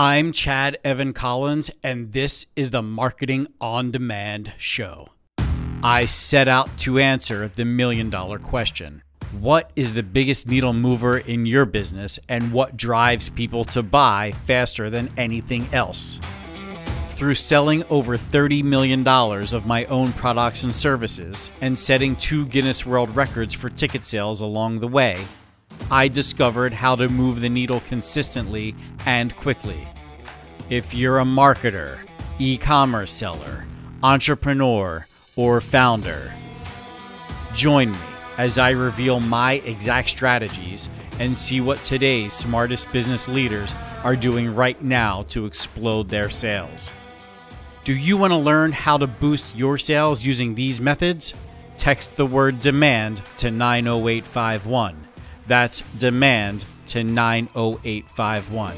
I'm Chad Evan Collins, and this is the Marketing on Demand Show. I set out to answer the million dollar question What is the biggest needle mover in your business, and what drives people to buy faster than anything else? Through selling over $30 million of my own products and services and setting two Guinness World Records for ticket sales along the way, I discovered how to move the needle consistently and quickly. If you're a marketer, e commerce seller, entrepreneur, or founder, join me as I reveal my exact strategies and see what today's smartest business leaders are doing right now to explode their sales. Do you want to learn how to boost your sales using these methods? Text the word demand to 90851. That's demand to 90851.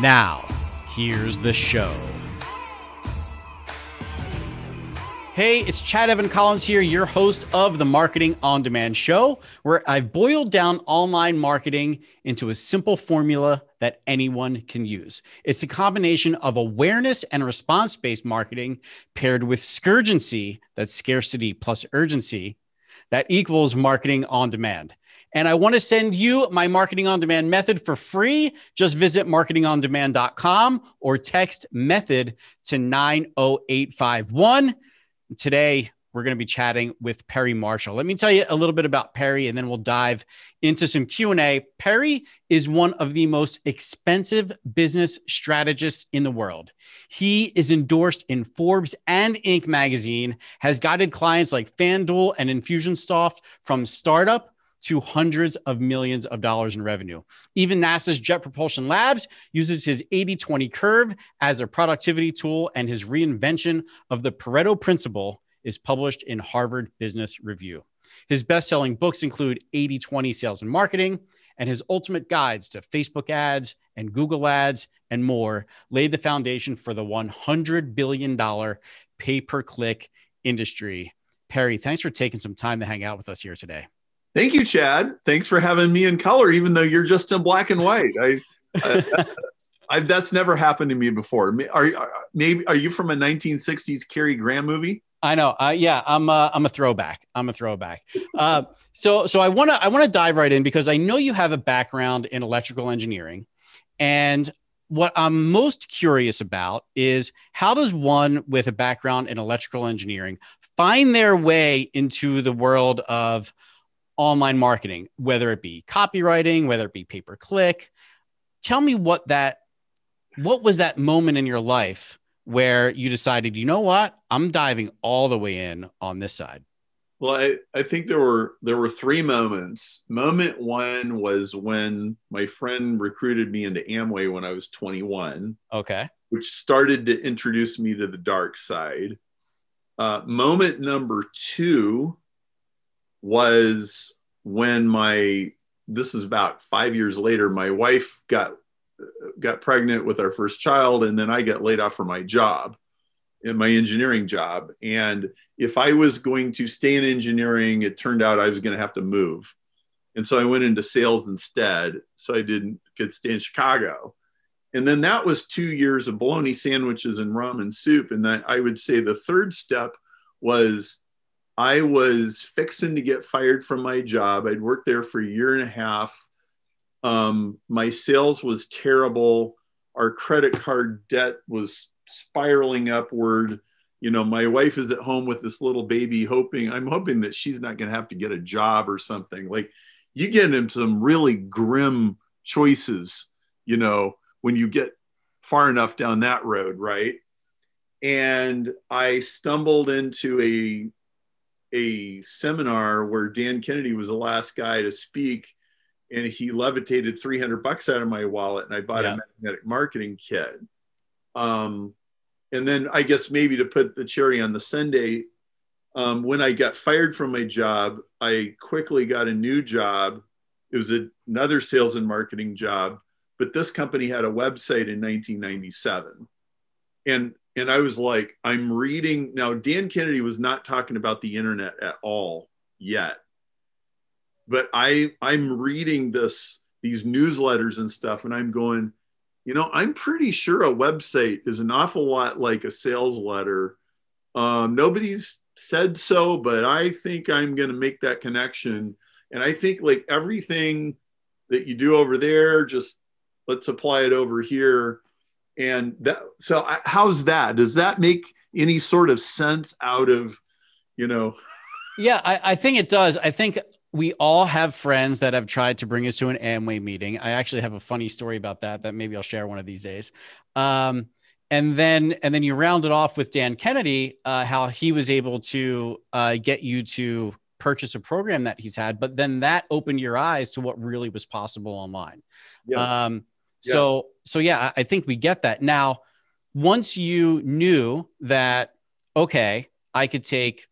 Now, here's the show. Hey, it's Chad Evan Collins here, your host of the Marketing on Demand Show, where I've boiled down online marketing into a simple formula that anyone can use. It's a combination of awareness and response based marketing paired with scourgency, that's scarcity plus urgency, that equals marketing on demand and I want to send you my marketing on demand method for free. Just visit marketingondemand.com or text method to 90851. Today, we're going to be chatting with Perry Marshall. Let me tell you a little bit about Perry and then we'll dive into some Q&A. Perry is one of the most expensive business strategists in the world. He is endorsed in Forbes and Inc magazine, has guided clients like FanDuel and Infusionsoft from startup to hundreds of millions of dollars in revenue. Even NASA's Jet Propulsion Labs uses his 80 20 curve as a productivity tool, and his reinvention of the Pareto principle is published in Harvard Business Review. His best selling books include 80 20 Sales and Marketing, and his ultimate guides to Facebook ads and Google ads and more laid the foundation for the $100 billion pay per click industry. Perry, thanks for taking some time to hang out with us here today. Thank you, Chad. Thanks for having me in color, even though you're just in black and white. I, I, I that's never happened to me before. Are, are maybe are you from a 1960s Cary Grant movie? I know. Uh, yeah, I'm. A, I'm a throwback. I'm a throwback. Uh, so, so I want to. I want to dive right in because I know you have a background in electrical engineering, and what I'm most curious about is how does one with a background in electrical engineering find their way into the world of online marketing, whether it be copywriting, whether it be pay per click. Tell me what that, what was that moment in your life where you decided, you know what, I'm diving all the way in on this side? Well, I, I think there were there were three moments. Moment one was when my friend recruited me into Amway when I was 21. Okay. Which started to introduce me to the dark side. Uh, moment number two was when my this is about five years later my wife got got pregnant with our first child and then i got laid off from my job in my engineering job. And if i was going to stay in engineering it turned out i was going to have to move. And so i went into sales instead so i didn't could stay in chicago. And then that was two years of bologna sandwiches and ramen soup. And I, I would say the third step was I was fixing to get fired from my job. I'd worked there for a year and a half. Um, my sales was terrible. Our credit card debt was spiraling upward. You know, my wife is at home with this little baby, hoping, I'm hoping that she's not going to have to get a job or something. Like, you get into some really grim choices, you know, when you get far enough down that road, right? And I stumbled into a a seminar where Dan Kennedy was the last guy to speak, and he levitated 300 bucks out of my wallet, and I bought yeah. a magnetic marketing kit. Um, and then I guess maybe to put the cherry on the sundae, um, when I got fired from my job, I quickly got a new job. It was a, another sales and marketing job, but this company had a website in 1997. And and I was like, I'm reading now. Dan Kennedy was not talking about the internet at all yet, but I I'm reading this these newsletters and stuff, and I'm going, you know, I'm pretty sure a website is an awful lot like a sales letter. Um, nobody's said so, but I think I'm going to make that connection. And I think like everything that you do over there, just let's apply it over here. And that, so how's that? Does that make any sort of sense out of, you know? Yeah, I, I think it does. I think we all have friends that have tried to bring us to an Amway meeting. I actually have a funny story about that that maybe I'll share one of these days. Um, and then and then you round it off with Dan Kennedy, uh, how he was able to uh, get you to purchase a program that he's had, but then that opened your eyes to what really was possible online. Yes. Um, yeah. So yeah, I think we get that now. Once you knew that, okay, I could take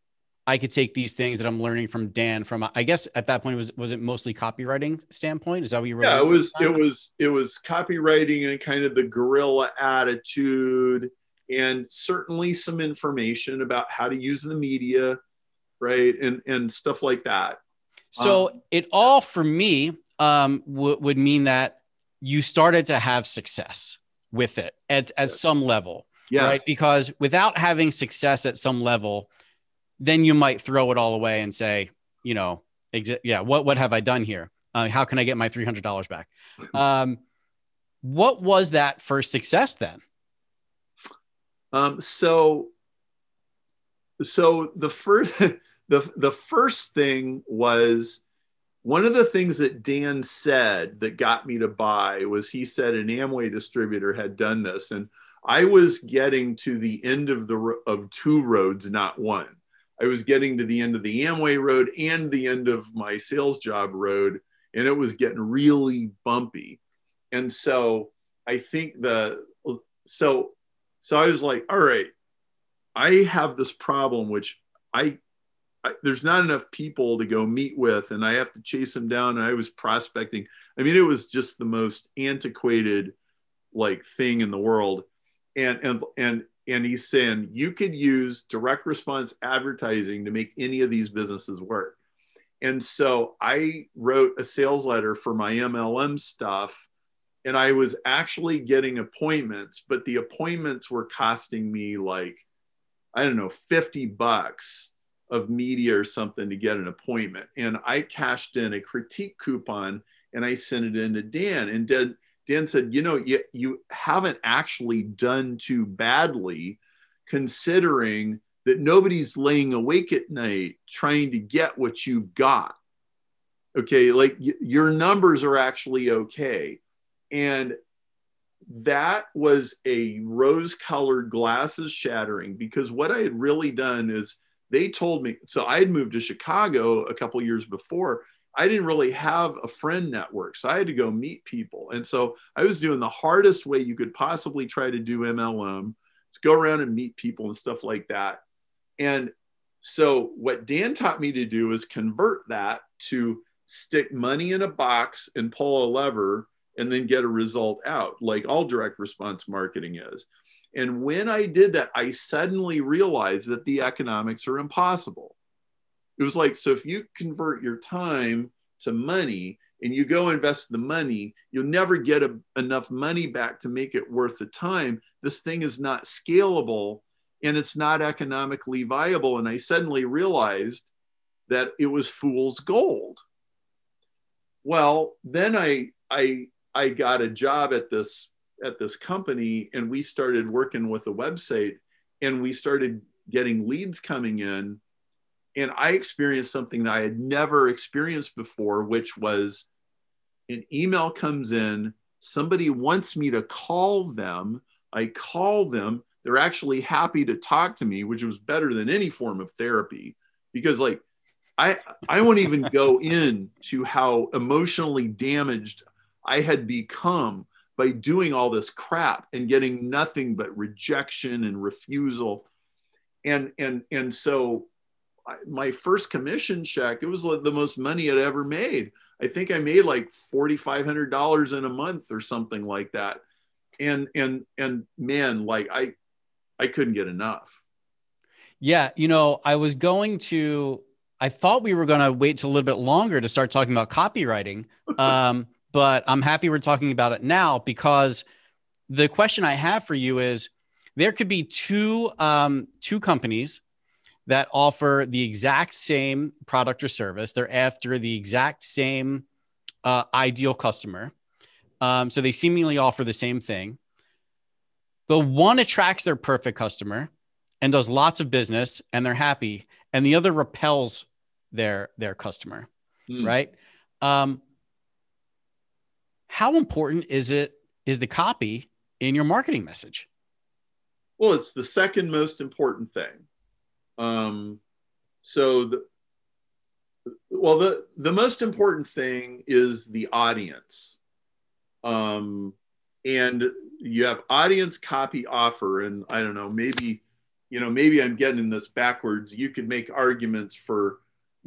I could take these things that I'm learning from Dan from I guess at that point it was was it mostly copywriting standpoint? Is that what you were Yeah, it was it was it was copywriting and kind of the guerrilla attitude and certainly some information about how to use the media, right? And and stuff like that. So um, it all for me um, w- would mean that you started to have success with it at, at some level, yes. right? Because without having success at some level, then you might throw it all away and say, you know, exi- yeah, what what have I done here? Uh, how can I get my three hundred dollars back? Um, what was that first success then? Um, so, so the first the the first thing was one of the things that Dan said that got me to buy was he said an Amway distributor had done this, and I was getting to the end of the of two roads, not one. I was getting to the end of the Amway road and the end of my sales job road, and it was getting really bumpy. And so I think the so so I was like, all right, I have this problem which I, I there's not enough people to go meet with, and I have to chase them down. And I was prospecting. I mean, it was just the most antiquated like thing in the world. And and and and he's saying you could use direct response advertising to make any of these businesses work. And so I wrote a sales letter for my MLM stuff and I was actually getting appointments, but the appointments were costing me like, I don't know, 50 bucks of media or something to get an appointment. And I cashed in a critique coupon and I sent it in to Dan. And Dan, Dan said, you know, you, you haven't actually done too badly considering that nobody's laying awake at night trying to get what you've got. Okay, like y- your numbers are actually okay. And that was a rose colored glasses shattering because what I had really done is they told me so I had moved to Chicago a couple years before I didn't really have a friend network. So I had to go meet people. And so I was doing the hardest way you could possibly try to do MLM to go around and meet people and stuff like that. And so what Dan taught me to do is convert that to stick money in a box and pull a lever and then get a result out, like all direct response marketing is. And when I did that, I suddenly realized that the economics are impossible. It was like so if you convert your time to money and you go invest the money you'll never get a, enough money back to make it worth the time. This thing is not scalable and it's not economically viable. And i suddenly realized that it was fool's gold. Well then i i i got a job at this at this company and we started working with a website and we started getting leads coming in and I experienced something that I had never experienced before, which was an email comes in, somebody wants me to call them. I call them. They're actually happy to talk to me, which was better than any form of therapy because, like, I, I won't even go into how emotionally damaged I had become by doing all this crap and getting nothing but rejection and refusal. And, and, and so my first commission check, it was the most money I'd ever made. I think I made like forty five hundred dollars in a month or something like that. And and and man, like I I couldn't get enough. Yeah, you know, I was going to I thought we were going to wait till a little bit longer to start talking about copywriting. Um, but I'm happy we're talking about it now because the question I have for you is there could be two um, two companies that offer the exact same product or service. They're after the exact same uh, ideal customer. Um, so they seemingly offer the same thing. The one attracts their perfect customer and does lots of business and they're happy, and the other repels their their customer, mm. right? Um, how important is it is the copy in your marketing message? Well, it's the second most important thing. Um, so the well the the most important thing is the audience um, and you have audience copy offer and i don't know maybe you know maybe i'm getting this backwards you could make arguments for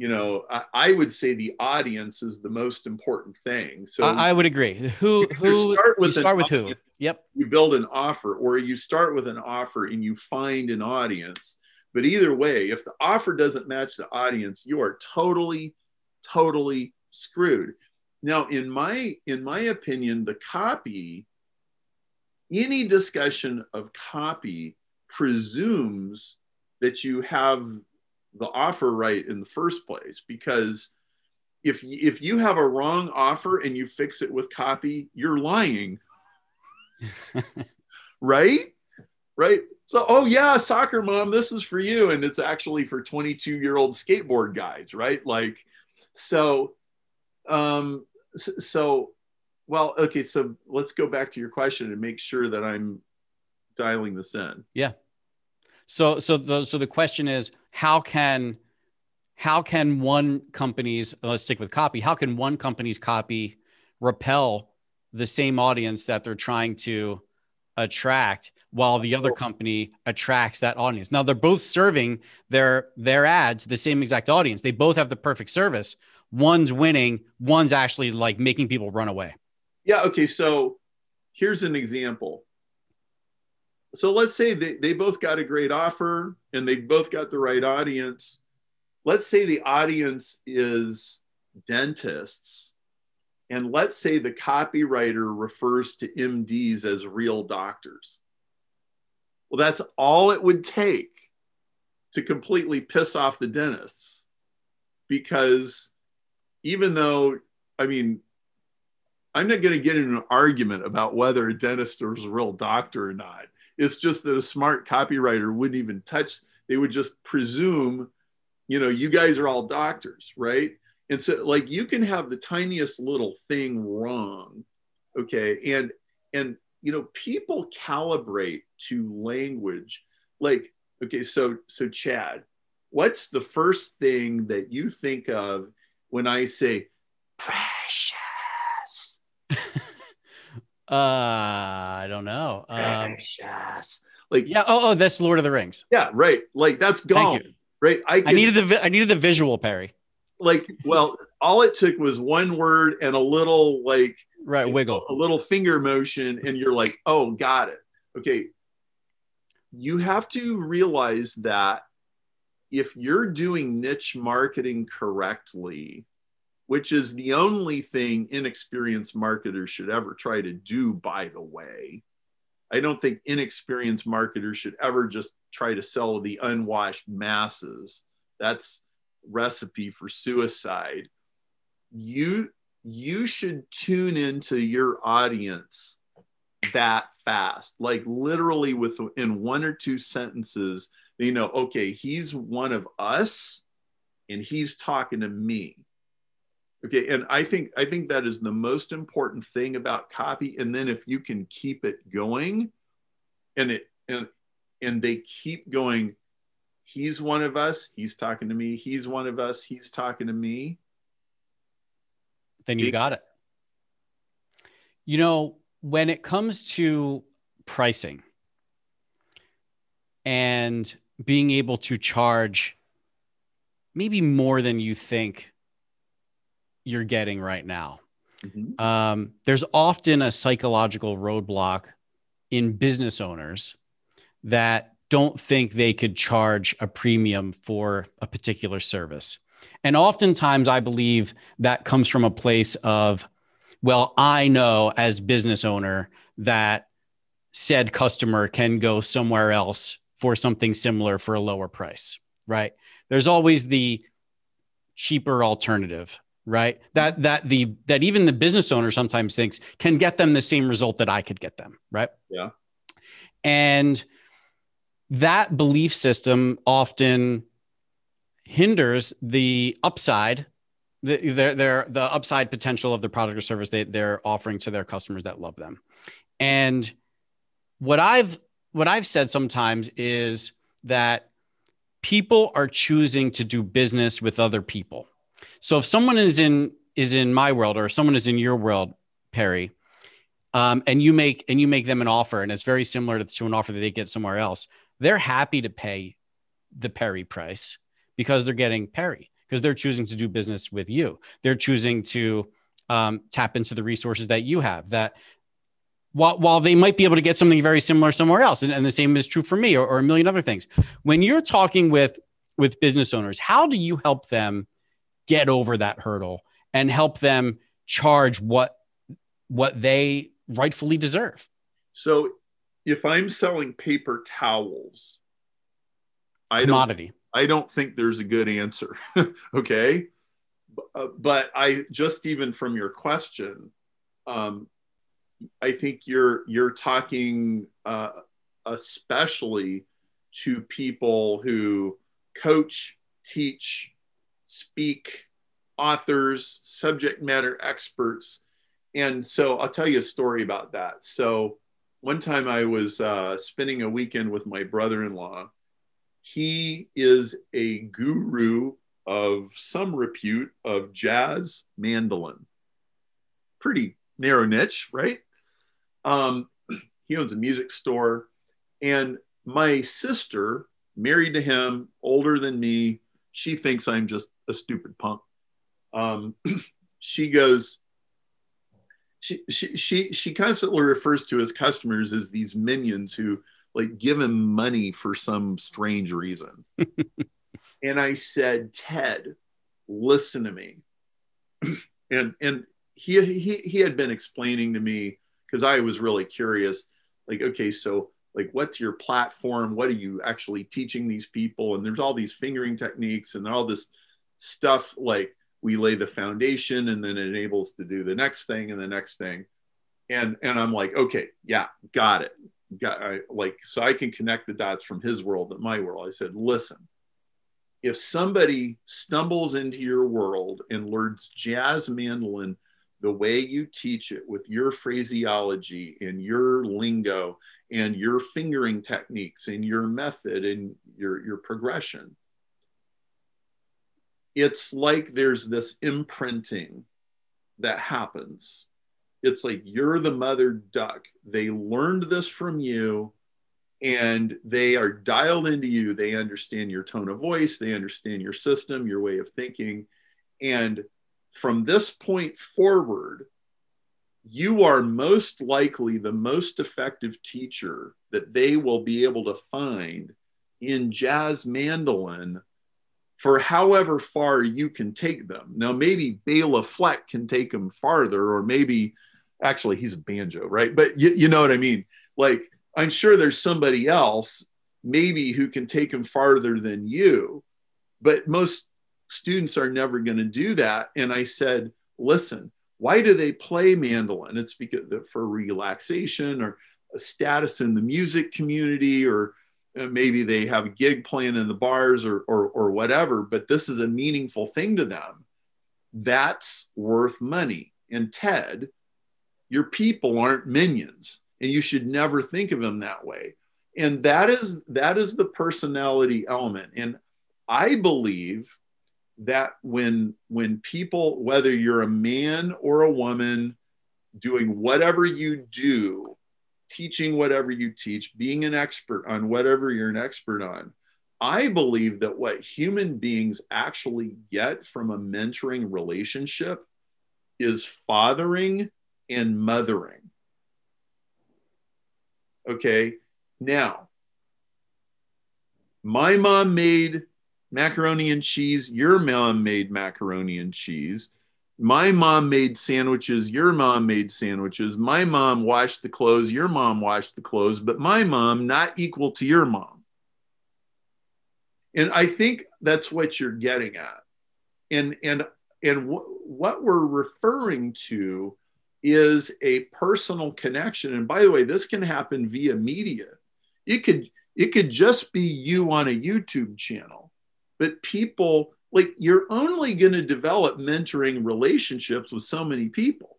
you know I, I would say the audience is the most important thing. So i, I would agree. Who who start with, start with audience, who yep. you build an offer or you start with an offer and you find an audience. But either way, if the offer doesn't match the audience, you are totally, totally screwed. Now, in my in my opinion, the copy, any discussion of copy presumes that you have the offer right in the first place because if if you have a wrong offer and you fix it with copy, you're lying. right? Right? So, oh yeah, soccer mom, this is for you. And it's actually for 22 year old skateboard guys, right? Like, so, um, so, well, okay. So let's go back to your question and make sure that I'm dialing this in. Yeah. So, so the, so the question is how can, how can one company's, uh, let's stick with copy, how can one company's copy repel the same audience that they're trying to attract while the other company attracts that audience. Now they're both serving their their ads the same exact audience. They both have the perfect service. One's winning, one's actually like making people run away. Yeah, okay, so here's an example. So let's say they, they both got a great offer and they both got the right audience. Let's say the audience is dentists and let's say the copywriter refers to MDs as real doctors. Well, that's all it would take to completely piss off the dentists. Because even though, I mean, I'm not going to get in an argument about whether a dentist is a real doctor or not. It's just that a smart copywriter wouldn't even touch, they would just presume, you know, you guys are all doctors, right? And so like you can have the tiniest little thing wrong. Okay. And and you know, people calibrate to language. Like, okay, so so Chad, what's the first thing that you think of when I say precious? Uh I don't know. Um, precious. Like yeah, oh, oh, that's Lord of the Rings. Yeah, right. Like that's gone. Right. I, can, I needed the I needed the visual, Perry like well all it took was one word and a little like right wiggle a little finger motion and you're like oh got it okay you have to realize that if you're doing niche marketing correctly which is the only thing inexperienced marketers should ever try to do by the way. I don't think inexperienced marketers should ever just try to sell the unwashed masses. That's recipe for suicide. You you should tune into your audience that fast. Like literally within one or two sentences you know okay he's one of us and he's talking to me okay and i think i think that is the most important thing about copy and then if you can keep it going and it and and they keep going he's one of us he's talking to me he's one of us he's talking to me then you got it. You know when it comes to pricing and being able to charge maybe more than you think you're getting right now mm-hmm. um, there's often a psychological roadblock in business owners that don't think they could charge a premium for a particular service. And oftentimes, I believe that comes from a place of, well, I know as business owner that said customer can go somewhere else for something similar for a lower price, right? There's always the cheaper alternative, right? That that the that even the business owner sometimes thinks can get them the same result that I could get them, right? Yeah. And that belief system often hinders the upside the, their, their, the upside potential of the product or service they, they're offering to their customers that love them. And what I've what I've said sometimes is that people are choosing to do business with other people. So if someone is in is in my world or someone is in your world, Perry, um, and you make and you make them an offer, and it's very similar to, to an offer that they get somewhere else, they're happy to pay the Perry price because they're getting Perry because they're choosing to do business with you. They're choosing to um, tap into the resources that you have that while, while they might be able to get something very similar somewhere else. And, and the same is true for me or, or a million other things. When you're talking with, with business owners, how do you help them get over that hurdle and help them charge what, what they rightfully deserve? So if I'm selling paper towels, I commodity. I don't think there's a good answer. okay. Uh, but I just even from your question, um, I think you're you're talking uh, especially to people who coach, teach, speak, authors, subject matter experts, and so I'll tell you a story about that. So one time I was uh, spending a weekend with my brother-in-law he is a guru of some repute of jazz mandolin. Pretty narrow niche, right? Um, he owns a music store. And my sister, married to him, older than me, she thinks I'm just a stupid punk. Um, she goes, she, she, she, she constantly refers to his customers as these minions who like give him money for some strange reason. and I said, Ted, listen to me. and and he, he he had been explaining to me because I was really curious, like, okay, so like what's your platform? What are you actually teaching these people? And there's all these fingering techniques and all this stuff like we lay the foundation and then it enables to do the next thing and the next thing. And and I'm like, okay, yeah, got it got I, like so I can connect the dots from his world to my world. I said, listen, if somebody stumbles into your world and learns jazz mandolin the way you teach it with your phraseology and your lingo and your fingering techniques and your method and your, your progression, it's like there's this imprinting that happens it's like you're the mother duck. They learned this from you and they are dialed into you. They understand your tone of voice, they understand your system, your way of thinking. And from this point forward, you are most likely the most effective teacher that they will be able to find in jazz mandolin for however far you can take them. Now, maybe Bela Fleck can take them farther, or maybe actually he's a banjo, right? But you, you know what I mean? Like, I'm sure there's somebody else maybe who can take him farther than you, but most students are never going to do that. And I said, listen, why do they play mandolin? It's because for relaxation or a status in the music community, or uh, maybe they have a gig playing in the bars or, or, or whatever, but this is a meaningful thing to them. That's worth money. And Ted, your people aren't minions and you should never think of them that way and that is that is the personality element and i believe that when when people whether you're a man or a woman doing whatever you do teaching whatever you teach being an expert on whatever you're an expert on i believe that what human beings actually get from a mentoring relationship is fathering and mothering. Okay, now, my mom made macaroni and cheese, your mom made macaroni and cheese. my mom made sandwiches, your mom made sandwiches, my mom washed the clothes, your mom washed the clothes, but my mom not equal to your mom. And I think that's what you're getting at. And and and what we're referring to is a personal connection. And by the way, this can happen via media. It could it could just be you on a YouTube channel, but people like you're only going to develop mentoring relationships with so many people.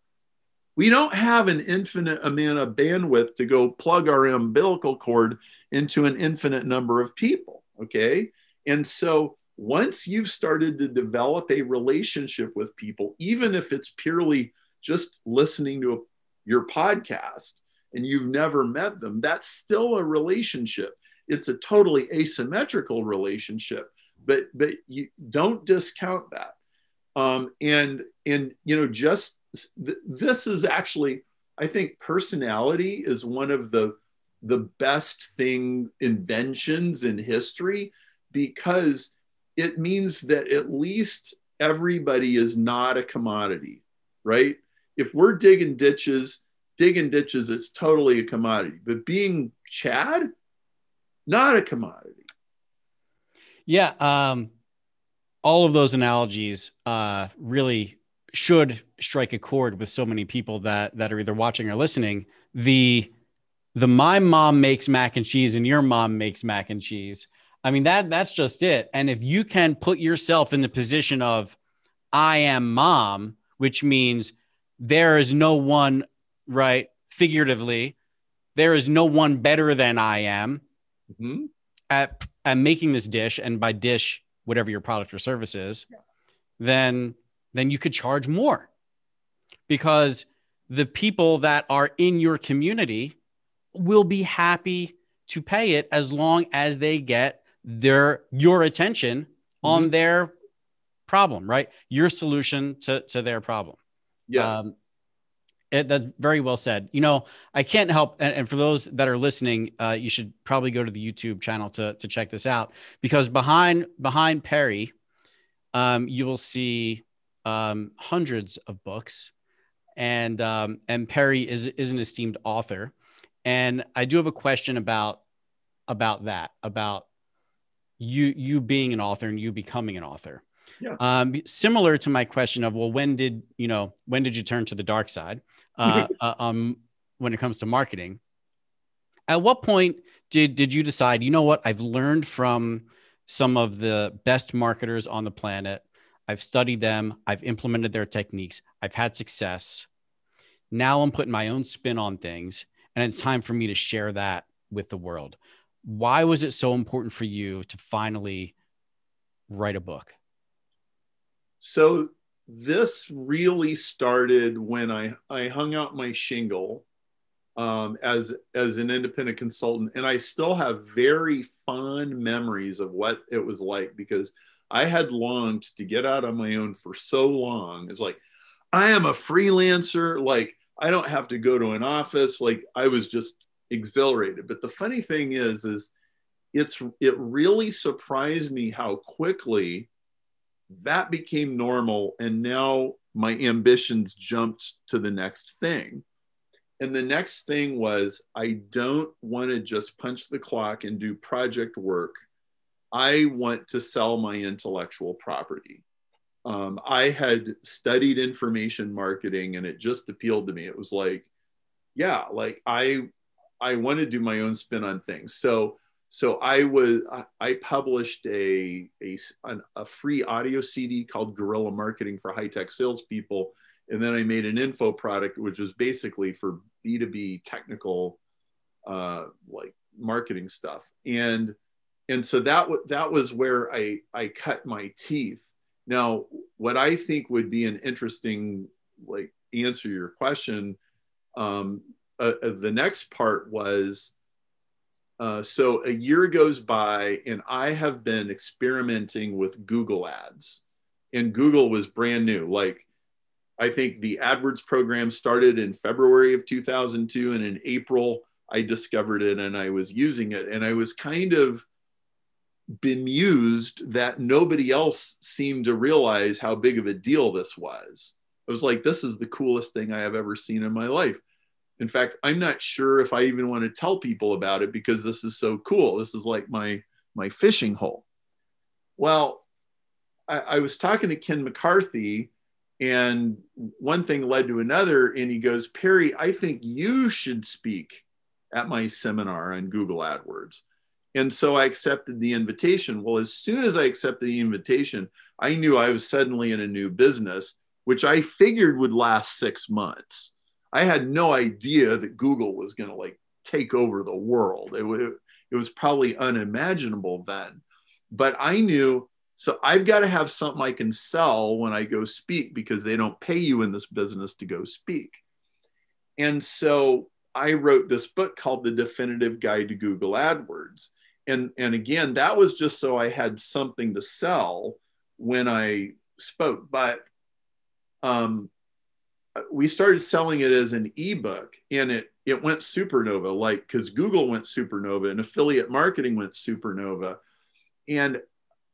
We don't have an infinite amount of bandwidth to go plug our umbilical cord into an infinite number of people. Okay. And so once you've started to develop a relationship with people, even if it's purely just listening to a, your podcast and you've never met them, that's still a relationship. It's a totally asymmetrical relationship, but but you don't discount that. Um, and and you know, just th- this is actually, I think, personality is one of the the best thing inventions in history because it means that at least everybody is not a commodity, right? if we're digging ditches, digging ditches, it's totally a commodity. But being Chad, not a commodity. Yeah. Um, all of those analogies uh, really should strike a chord with so many people that that are either watching or listening. The the my mom makes mac and cheese and your mom makes mac and cheese. I mean that that's just it. And if you can put yourself in the position of I am mom, which means there is no one, right? Figuratively, there is no one better than I am mm-hmm. at, at making this dish. And by dish, whatever your product or service is, yeah. then, then you could charge more because the people that are in your community will be happy to pay it as long as they get their your attention mm-hmm. on their problem right your solution to, to their problem Yes. Um, it, that's very well said. You know, I can't help, and, and for those that are listening, uh, you should probably go to the YouTube channel to to check this out because behind behind Perry, um, you will see um, hundreds of books, and um, and Perry is is an esteemed author, and I do have a question about about that about you you being an author and you becoming an author. Yeah. Um, similar to my question of, well, when did you know when did you turn to the dark side? Uh, uh, um, when it comes to marketing, at what point did did you decide? You know what? I've learned from some of the best marketers on the planet. I've studied them. I've implemented their techniques. I've had success. Now I'm putting my own spin on things, and it's time for me to share that with the world. Why was it so important for you to finally write a book? So this really started when I, I hung out my shingle um, as as an independent consultant, and I still have very fond memories of what it was like because I had longed to get out on my own for so long. It's like I am a freelancer, like I don't have to go to an office. Like I was just exhilarated. But the funny thing is, is it's it really surprised me how quickly that became normal. And now my ambitions jumped to the next thing. And the next thing was I don't want to just punch the clock and do project work. I want to sell my intellectual property. Um, I had studied information marketing and it just appealed to me. It was like, yeah, like I I want to do my own spin on things. So so I was I published a, a a free audio CD called Guerrilla Marketing for High Tech Salespeople, and then I made an info product which was basically for B two B technical uh, like marketing stuff, and and so that w- that was where I I cut my teeth. Now, what I think would be an interesting like answer your question, um, uh, uh, the next part was uh, so a year goes by, and I have been experimenting with Google Ads, and Google was brand new. Like, I think the AdWords program started in February of 2002, and in April, I discovered it and I was using it, and I was kind of bemused that nobody else seemed to realize how big of a deal this was. I was like, this is the coolest thing I have ever seen in my life. In fact, I'm not sure if I even want to tell people about it because this is so cool. This is like my my fishing hole. Well, I, I was talking to Ken McCarthy, and one thing led to another, and he goes, Perry, I think you should speak at my seminar on Google AdWords. And so I accepted the invitation. Well, as soon as I accepted the invitation, I knew I was suddenly in a new business, which I figured would last six months. I had no idea that Google was going to like take over the world. It, it, it was probably unimaginable then. But I knew, so I've got to have something I can sell when I go speak because they don't pay you in this business to go speak. And so I wrote this book called The Definitive Guide to Google AdWords. And, and again, that was just so I had something to sell when I spoke. But um, we started selling it as an ebook and it, it went supernova, like because Google went supernova and affiliate marketing went supernova. And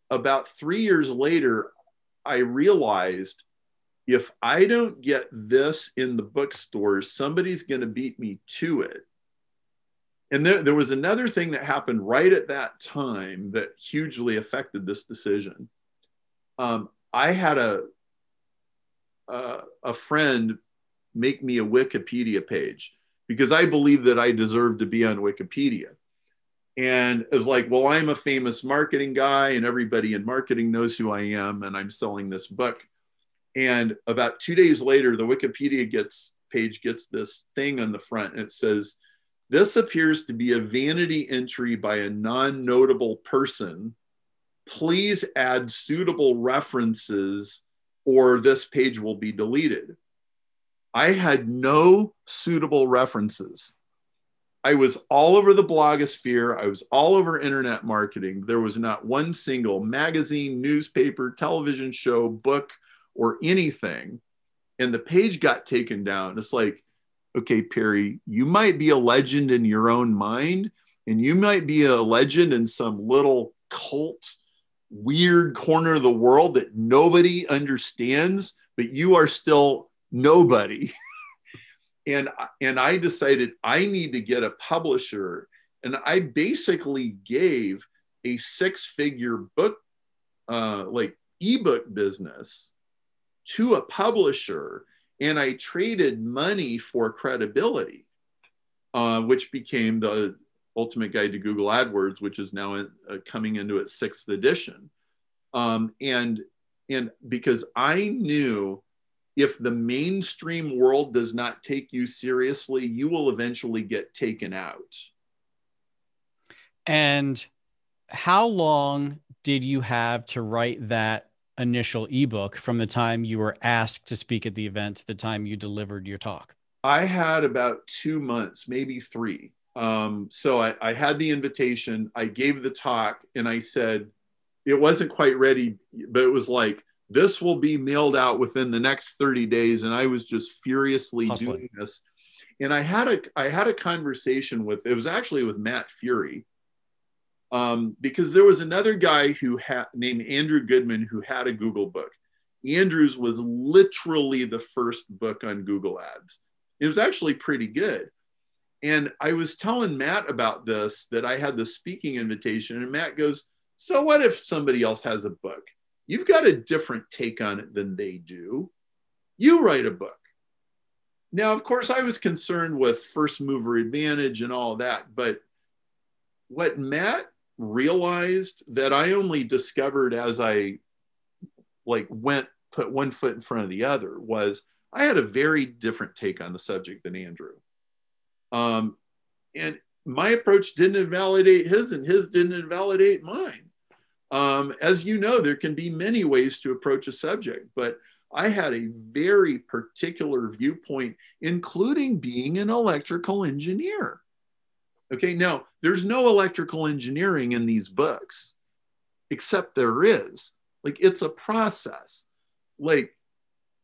about three years later, I realized if I don't get this in the bookstores, somebody's going to beat me to it. And there, there was another thing that happened right at that time that hugely affected this decision. Um, I had a, a, a friend make me a Wikipedia page because I believe that I deserve to be on Wikipedia. And it was like, well, I'm a famous marketing guy, and everybody in marketing knows who I am, and I'm selling this book. And about two days later, the Wikipedia gets page gets this thing on the front and it says, This appears to be a vanity entry by a non notable person. Please add suitable references or this page will be deleted. I had no suitable references. I was all over the blogosphere. I was all over internet marketing. There was not one single magazine, newspaper, television show, book, or anything and the page got taken down it's like okay perry you might be a legend in your own mind and you might be a legend in some little cult weird corner of the world that nobody understands but you are still nobody. And and i decided i need to get a publisher. And i basically gave a six figure book uh, like ebook business to a publisher and I traded money for credibility, uh, which became the Ultimate Guide to Google AdWords, which is now in, uh, coming into its sixth edition. Um, and and because I knew if the mainstream world does not take you seriously, you will eventually get taken out. And how long did you have to write that initial ebook from the time you were asked to speak at the event to the time you delivered your talk? I had about two months, maybe three. Um, so I, I had the invitation, I gave the talk, and I said, it wasn't quite ready, but it was like, this will be mailed out within the next 30 days. And I was just furiously Hustling. doing this. And I had a I had a conversation with it was actually with Matt Furey. um, because there was another guy who had named Andrew Goodman who had a Google book. Andrews was literally the first book on Google Ads. It was actually pretty good. And I was telling Matt about this that I had the speaking invitation, and Matt goes, So, what if somebody else has a book? You've got a different take on it than they do. You write a book. Now, of course, I was concerned with first mover advantage and all that, but what Matt realized that I only discovered as I like went put one foot in front of the other was I had a very different take on the subject than Andrew. Um, and my approach didn't invalidate his and his didn't invalidate mine. Um, as you know, there can be many ways to approach a subject, but I had a very particular viewpoint, including being an electrical engineer. Okay, now there's no electrical engineering in these books, except there is. Like it's a process. Like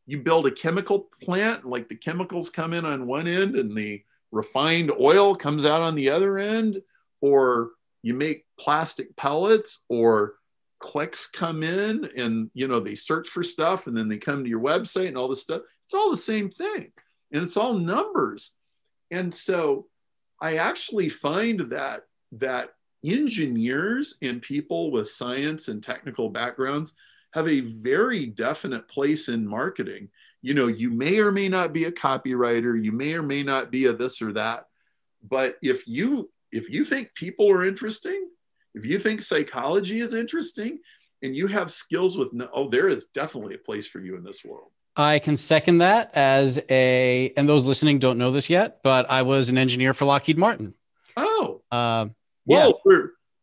you build a chemical plant, like the chemicals come in on one end and the refined oil comes out on the other end, or you make plastic pellets, or clicks come in and you know they search for stuff and then they come to your website and all this stuff. It's all the same thing. And it's all numbers. And so I actually find that that engineers and people with science and technical backgrounds have a very definite place in marketing. You know, you may or may not be a copywriter, you may or may not be a this or that, but if you if you think people are interesting, if you think psychology is interesting, and you have skills with no, oh, there is definitely a place for you in this world. I can second that as a, and those listening don't know this yet, but I was an engineer for Lockheed Martin. Oh, uh, yeah. Well, we,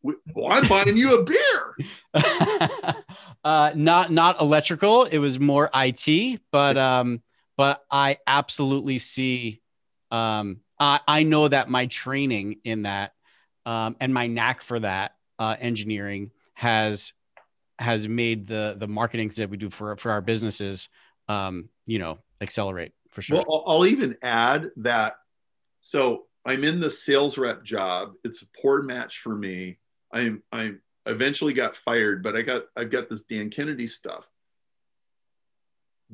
well, I'm buying you a beer. uh, not not electrical. It was more IT, but um, but I absolutely see. Um, I, I know that my training in that um, and my knack for that uh, engineering has has made the the marketing that we do for for our businesses um, you know accelerate for sure well i'll even add that so i'm in the sales rep job it's a poor match for me i'm i eventually got fired but i got i've got this dan kennedy stuff.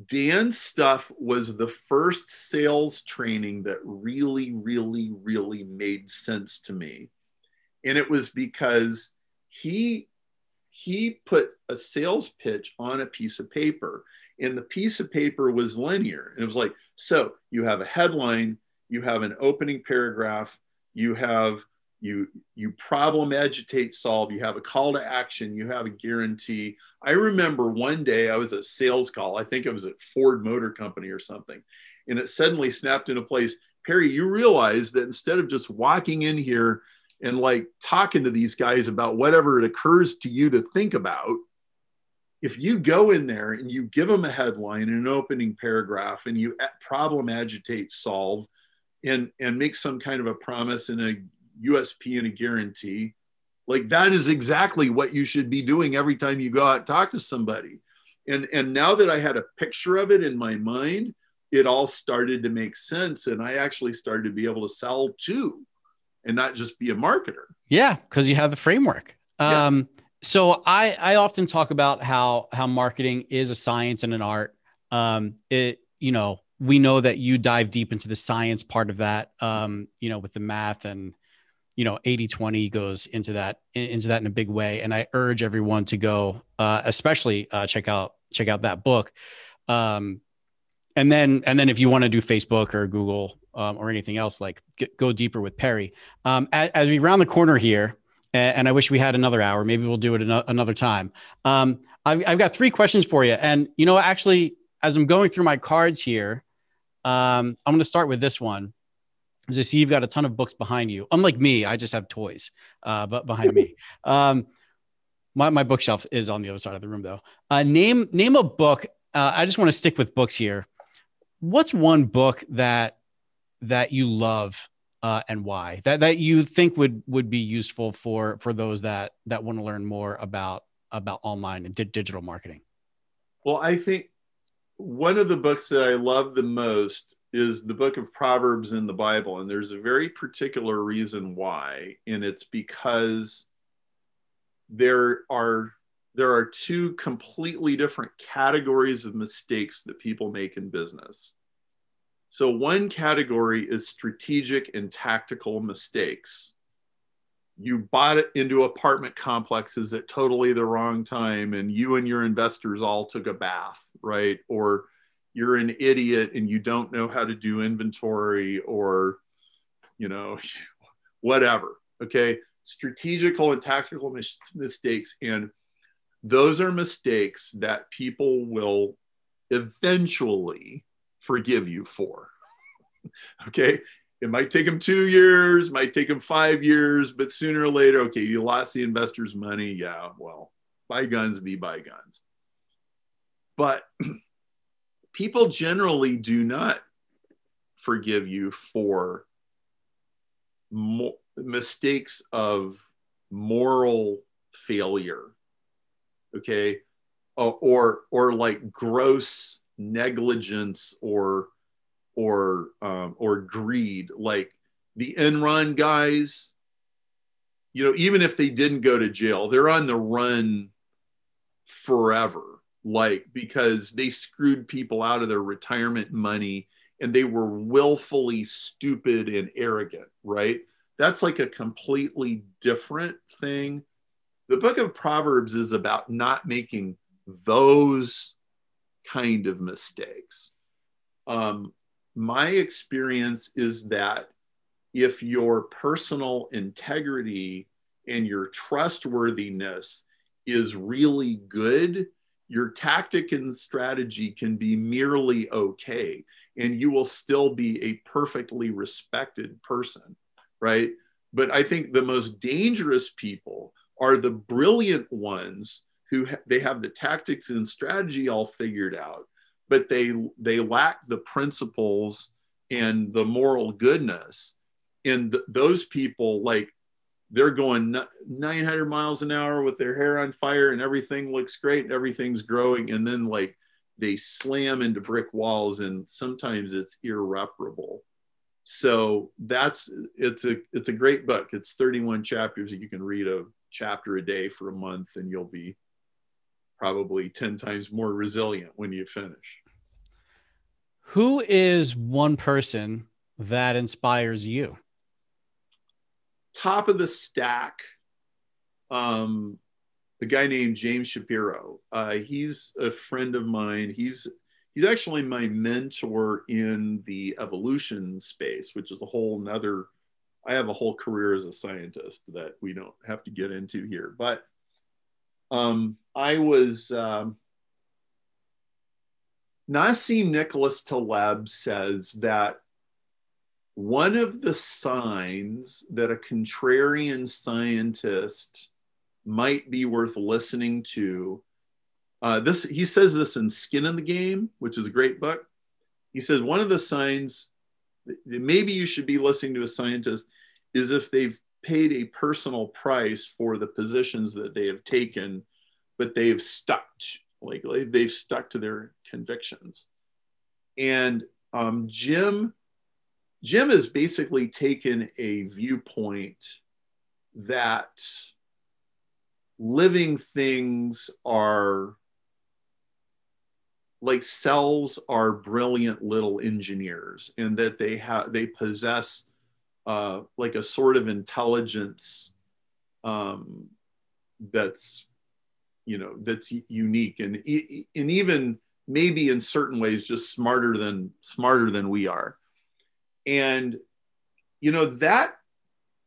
Dan's stuff was the first sales training that really really really made sense to me. And it was because he he put a sales pitch on a piece of paper and the piece of paper was linear. And it was like so you have a headline you have an opening paragraph you have you you problem agitate solve. You have a call to action. You have a guarantee. I remember one day i was a sales call. I think it was at ford motor company or something. And it suddenly snapped into place. Perry you realize that instead of just walking in here and like talking to these guys about whatever it occurs to you to think about if you go in there and you give them a headline and an opening paragraph and you problem agitate solve and and make some kind of a promise and a usp and a guarantee like that is exactly what you should be doing every time you go out and talk to somebody and and now that i had a picture of it in my mind it all started to make sense and i actually started to be able to sell too and not just be a marketer. Yeah, because you have the framework. Yeah. Um, so I I often talk about how how marketing is a science and an art. Um, it you know we know that you dive deep into the science part of that. Um, you know with the math and you know 80 20 goes into that into that in a big way and i urge everyone to go uh, especially uh, check out check out that book um, and then and then if you want to do facebook or google um, or anything else, like get, go deeper with Perry. Um, as, as, we round the corner here, and, and, I wish we had another hour. Maybe we'll do it an- another time. Um, I've, I've, got three questions for you, and you know, actually, as I'm going through my cards here, um, I'm going to start with this one. As I see, you've got a ton of books behind you. Unlike me, I just have toys, uh, but behind me. Um, my, my bookshelf is on the other side of the room, though. Uh, name name a book. Uh, I just want to stick with books here. What's one book that that you love uh, and why that that you think would would be useful for for those that that want to learn more about about online and di- digital marketing well i think one of the books that i love the most is the book of proverbs in the bible and there's a very particular reason why and it's because there are there are two completely different categories of mistakes that people make in business so, one category is strategic and tactical mistakes. You bought it into apartment complexes at totally the wrong time, and you and your investors all took a bath, right? Or you're an idiot and you don't know how to do inventory, or, you know, whatever. Okay. Strategical and tactical mis- mistakes. And those are mistakes that people will eventually forgive you for. okay. It might take them two years, might take them five years, but sooner or later, okay, you lost the investors' money. Yeah, well, bygones be bygones. But people generally do not forgive you for mo- mistakes of moral failure okay? Or, or or like gross negligence or or um, or greed. Like the Enron guys you know even if they didn't go to jail they're on the run forever like because they screwed people out of their retirement money and they were willfully stupid and arrogant, right? That's like a completely different thing. The book of Proverbs is about not making those kind of mistakes. Um, my experience is that if your personal integrity and your trustworthiness is really good, your tactic and strategy can be merely okay, and you will still be a perfectly respected person, right? But I think the most dangerous people are the brilliant ones who ha- they have the tactics and strategy all figured out, but they they lack the principles and the moral goodness. And th- those people, like they're going 900 miles an hour with their hair on fire and everything looks great and everything's growing. And then like they slam into brick walls and sometimes it's irreparable. So that's it's a it's a great book. It's 31 chapters you can read a chapter a day for a month and you'll be probably 10 times more resilient when you finish. Who is one person that inspires you top of the stack, um, a guy named James Shapiro. Uh, he's a friend of mine. He's he's actually my mentor in the evolution space, which is a whole nother. I have a whole career as a scientist that we don't have to get into here, but um, I was. Um, Nassim Nicholas Taleb says that one of the signs that a contrarian scientist might be worth listening to uh, this he says this in skin in the game which is a great book. He says one of the signs that maybe you should be listening to a scientist is if they've paid a personal price for the positions that they have taken but they've stuck like they've stuck to their convictions. And um, jim Jim has basically taken a viewpoint that living things are like cells are brilliant little engineers and that they have they possess uh, like a sort of intelligence um, that's you know that's unique and and even maybe in certain ways just smarter than smarter than we are and you know that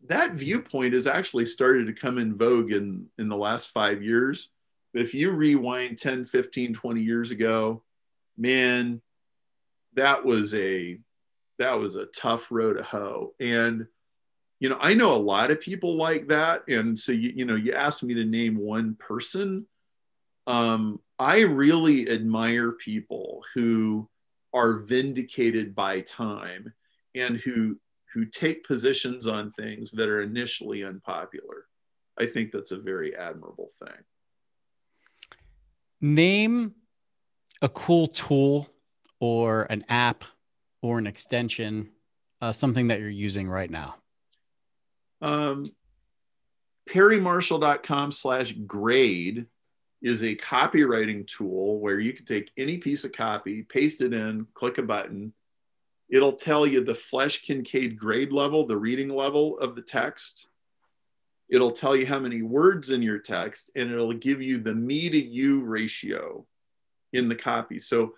that viewpoint has actually started to come in vogue in in the last five years. But if you rewind 10 15 20 years ago man that was a that was a tough row to hoe. And you know i know a lot of people like that. And so you, you know you asked me to name one person. Um, i really admire people who are vindicated by time and who who take positions on things that are initially unpopular. I think that's a very admirable thing. Name a cool tool or an app or an extension, uh, something that you're using right now. Um, perrymarshall.com slash grade is a copywriting tool where you can take any piece of copy, paste it in, click a button, It'll tell you the Flesch Kincaid grade level, the reading level of the text. It'll tell you how many words in your text, and it'll give you the me to you ratio in the copy. So,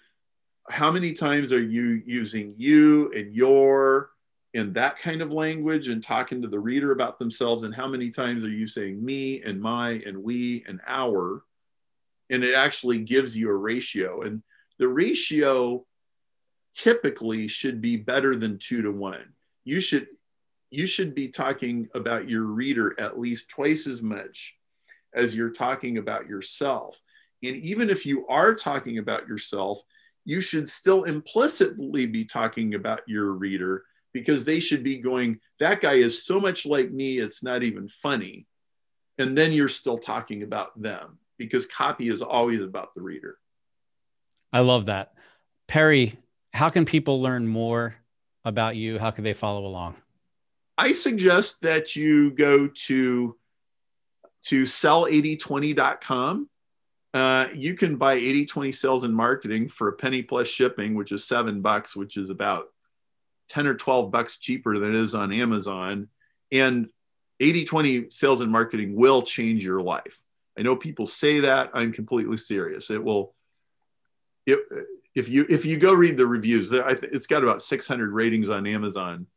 how many times are you using you and your and that kind of language and talking to the reader about themselves? And how many times are you saying me and my and we and our? And it actually gives you a ratio. And the ratio typically should be better than two to one. You should you should be talking about your reader at least twice as much as you're talking about yourself. And even if you are talking about yourself, you should still implicitly be talking about your reader because they should be going, that guy is so much like me, it's not even funny. And then you're still talking about them because copy is always about the reader. I love that. Perry, how can people learn more about you? How can they follow along? I suggest that you go to to sell8020.com Uh, you can buy 80 20 sales and marketing for a penny plus shipping, which is seven bucks, which is about 10 or 12 bucks cheaper than it is on Amazon. And 80 20 sales and marketing will change your life. I know people say that. I'm completely serious. It will. It, if you if you go read the reviews, it's got about 600 ratings on Amazon.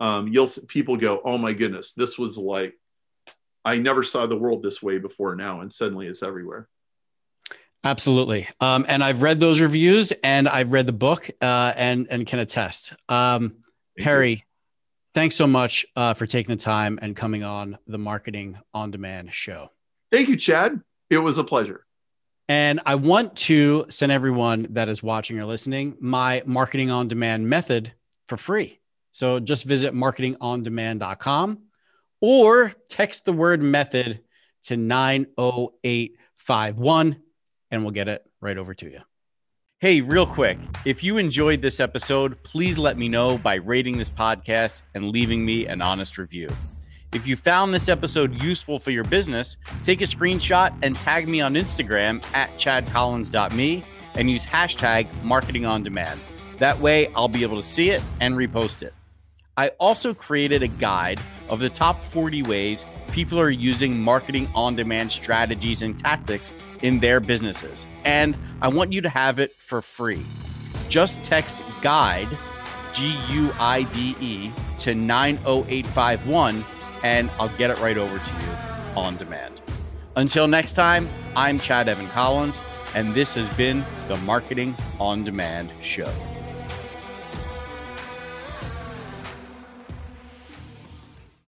Um, you'll people go, "Oh my goodness, this was like I never saw the world this way before now, and suddenly it's everywhere." Absolutely. Um, and I've read those reviews and I've read the book uh, and and can attest. Um, Perry, you. thanks so much uh, for taking the time and coming on the Marketing on Demand show. Thank you, Chad. It was a pleasure. And I want to send everyone that is watching or listening my marketing on demand method for free. So just visit marketingondemand.com or text the word method to 90851 and we'll get it right over to you. Hey, real quick, if you enjoyed this episode, please let me know by rating this podcast and leaving me an honest review. If you found this episode useful for your business, take a screenshot and tag me on Instagram at chadcollins.me and use hashtag marketing on demand. That way, I'll be able to see it and repost it. I also created a guide of the top 40 ways people are using marketing on demand strategies and tactics in their businesses. And I want you to have it for free. Just text guide, G U I D E, to 90851 and I'll get it right over to you on demand. Until next time, I'm Chad Evan Collins, and this has been the Marketing on Demand Show.